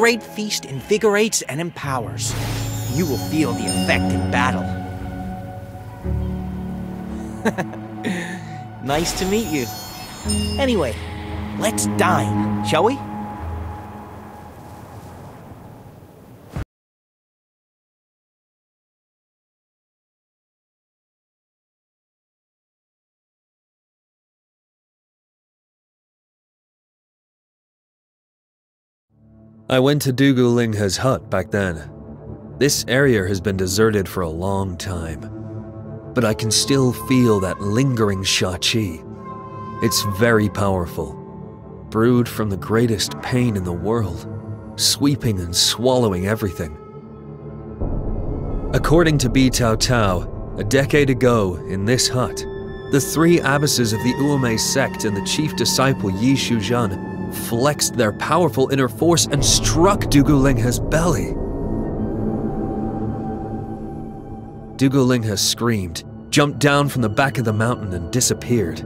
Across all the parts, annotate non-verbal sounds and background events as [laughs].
great feast invigorates and empowers. You will feel the effect in battle. [laughs] nice to meet you. Anyway, let's dine, shall we? I went to Dugu Lingha's hut back then. This area has been deserted for a long time, but I can still feel that lingering Sha Chi. It's very powerful, brewed from the greatest pain in the world, sweeping and swallowing everything. According to Bi Tao Tao, a decade ago in this hut, the three abbesses of the Uomei sect and the chief disciple Yi Shuzhan flexed their powerful inner force and struck Dugulingha's belly. Dugulingha screamed, jumped down from the back of the mountain, and disappeared.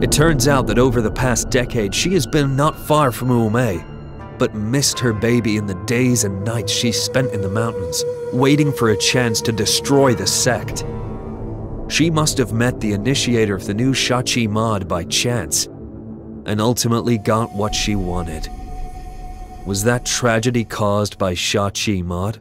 It turns out that over the past decade, she has been not far from Uomei, but missed her baby in the days and nights she spent in the mountains, waiting for a chance to destroy the sect. She must have met the initiator of the new Shachi mod by chance and ultimately got what she wanted. Was that tragedy caused by Sha Qi Mod?